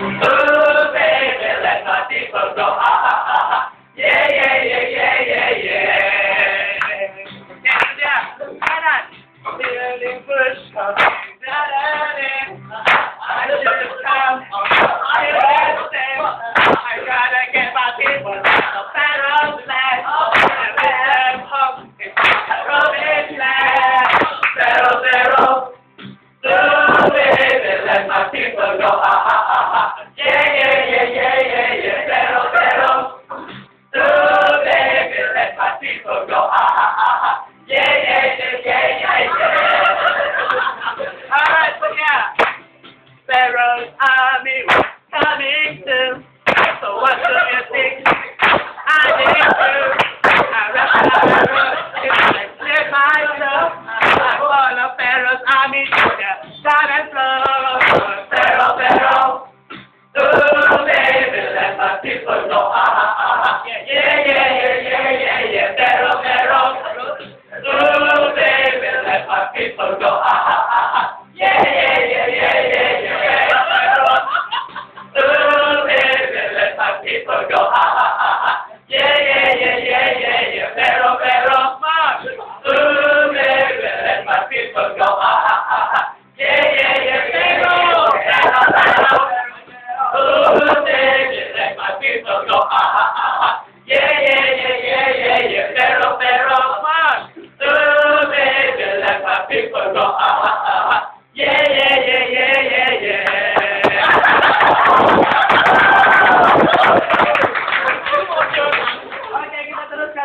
Ooh, baby, let my people go. Ha. Yeah, yeah, yeah, yeah, yeah, yeah. Down, down. Look at that. Little bush comes. I gotta get my people out of knows coming soon. So what do you think I do? I I my yeah, yeah, yeah. yeah. uh, God.